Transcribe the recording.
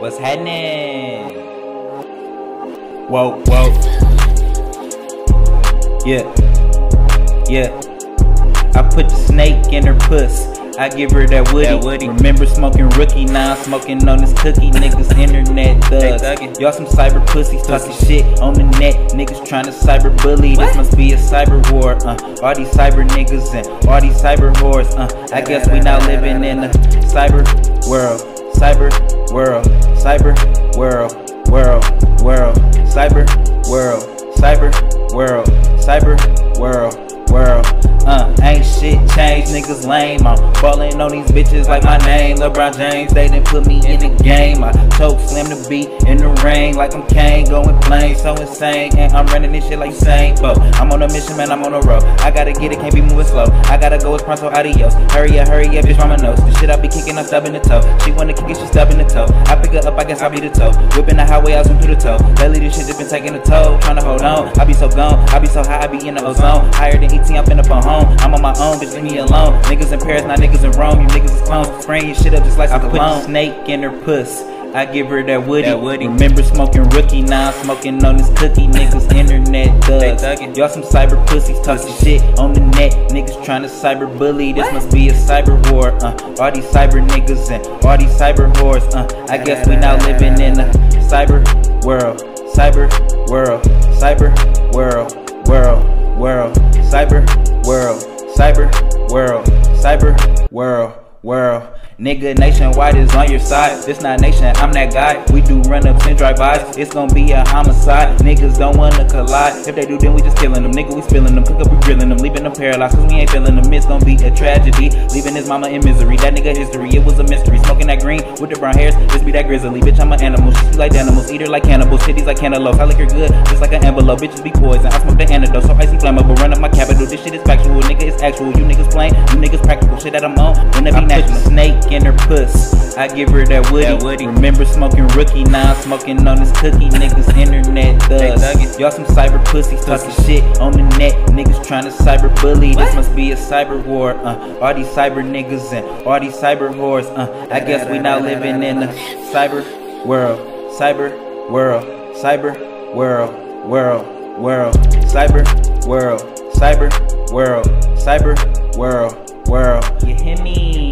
What's happening? Whoa, whoa. Yeah, yeah. I put the snake in her puss. I give her that woody. That woody. Remember smoking rookie, now I'm smoking on this cookie. Niggas internet thugs. Y'all some cyber pussies talking shit on the net. Niggas trying to cyber bully. This must be a cyber war. Uh, all these cyber niggas and all these cyber whores. Uh, I guess we now living in a cyber world. Cyber world. Cyber world. World. World. Cyber world. Cyber world. Cyber world. Niggas lame. I'm ballin' on these bitches like my name. LeBron James, they didn't put me in the game. I choke slam the beat in the rain like I'm Kane, going plain, so insane. And I'm running this shit like Usain Bolt. I'm on a mission, man, I'm on a road. I gotta get it, can't be moving slow. I gotta go as pronto adios. Hurry up, hurry up, bitch, mama knows. The shit I be kicking, I'm stubbing the toe. She wanna kick it, she stubbing the toe. I pick her up, I guess I'll be the toe. Whipping the highway, I zoom through the toe. Lately, this shit just been taking a toll. Tryna hold on, I be so gone. I be so high, I be in the ozone. Higher than ET, I'm finna phone home. I'm on my own, bitch, leave me alone. Niggas in Paris, not niggas in Rome. You niggas is clones. Spraying your shit up just like I some put cologne. snake in her puss. I give her that woody. That woody. Remember smoking rookie, now I'm smoking on this cookie. Niggas internet thugs. Y'all some cyber pussies talking shit on the net. Niggas trying to cyber bully. This must be a cyber war. Uh, all these cyber niggas and all these cyber whores. Uh, I guess we now living in a cyber world. Cyber world. Cyber world. World. World. Cyber world. Cyber world. Cyber world. World. Nigga, nationwide is on your side. This not nation, I'm that guy. We do run ups and drive-bys. It's gonna be a homicide. Niggas don't wanna collide. If they do, then we just killing them. Nigga, we spilling them. Cook up, we grilling them. Leaving them paralyzed, cause we ain't feeling them. It's gonna be a tragedy. Leaving his mama in misery. That nigga history, it was a mystery. Smoking that green with the brown hairs. This be that grizzly. Bitch, I'm an animal. She like animals. Eat her like cannibals. Shitties like cantaloupes. I lick her good, just like an envelope. Bitches be poison. I smoke the antidote. So icy flammable. Run up my capital. This shit is factual. Actual. You niggas plain. You niggas practical. Shit that I'm on. When be I put natural. Snake in her puss. I give her that woody. That woody. Remember smoking rookie, now I'm smoking on this cookie. Niggas internet thugs. Y'all some cyber pussies talking shit on the net. Niggas trying to cyber bully. This must be a cyber war. Uh, all these cyber niggas and all these cyber whores. Uh, I guess we now living in a cyber world. Cyber world. Cyber world. World. World. Cyber world. Cyber world. Cyber world. World. You hear me?